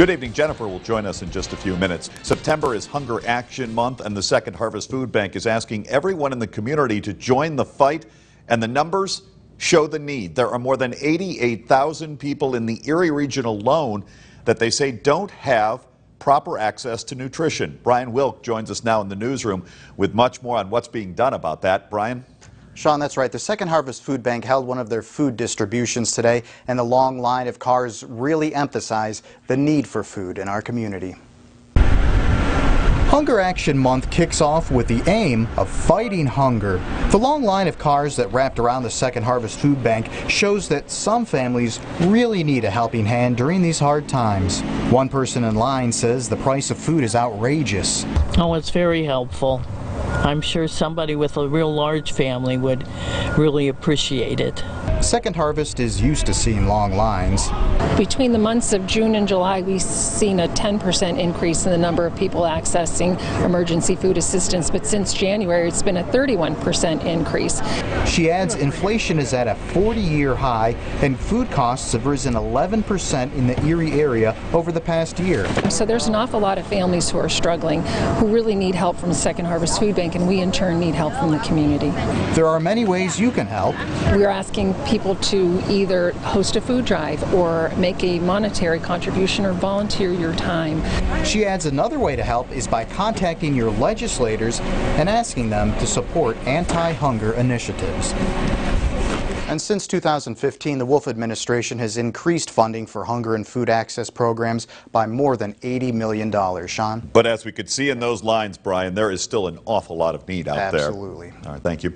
Good evening. Jennifer will join us in just a few minutes. September is Hunger Action Month, and the Second Harvest Food Bank is asking everyone in the community to join the fight, and the numbers show the need. There are more than 88,000 people in the Erie region alone that they say don't have proper access to nutrition. Brian Wilk joins us now in the newsroom with much more on what's being done about that. Brian? Sean, that's right. The Second Harvest Food Bank held one of their food distributions today, and the long line of cars really emphasize the need for food in our community. Hunger Action Month kicks off with the aim of fighting hunger. The long line of cars that wrapped around the Second Harvest Food Bank shows that some families really need a helping hand during these hard times. One person in line says the price of food is outrageous. Oh, it's very helpful. I'm sure somebody with a real large family would really appreciate it. Second Harvest is used to seeing long lines. Between the months of June and July, we've seen a 10% increase in the number of people accessing emergency food assistance, but since January, it's been a 31% increase. She adds inflation is at a 40 year high, and food costs have risen 11% in the Erie area over the past year. So there's an awful lot of families who are struggling who really need help from Second Harvest Food Bank, and we in turn need help from the community. There are many ways you can help. We're asking people to either host a food drive or make a monetary contribution or volunteer your time. She adds another way to help is by contacting your legislators and asking them to support anti hunger initiatives. And since 2015, the Wolf administration has increased funding for hunger and food access programs by more than $80 million. Sean? But as we could see in those lines, Brian, there is still an awful lot of need out there. Absolutely. All right, thank you.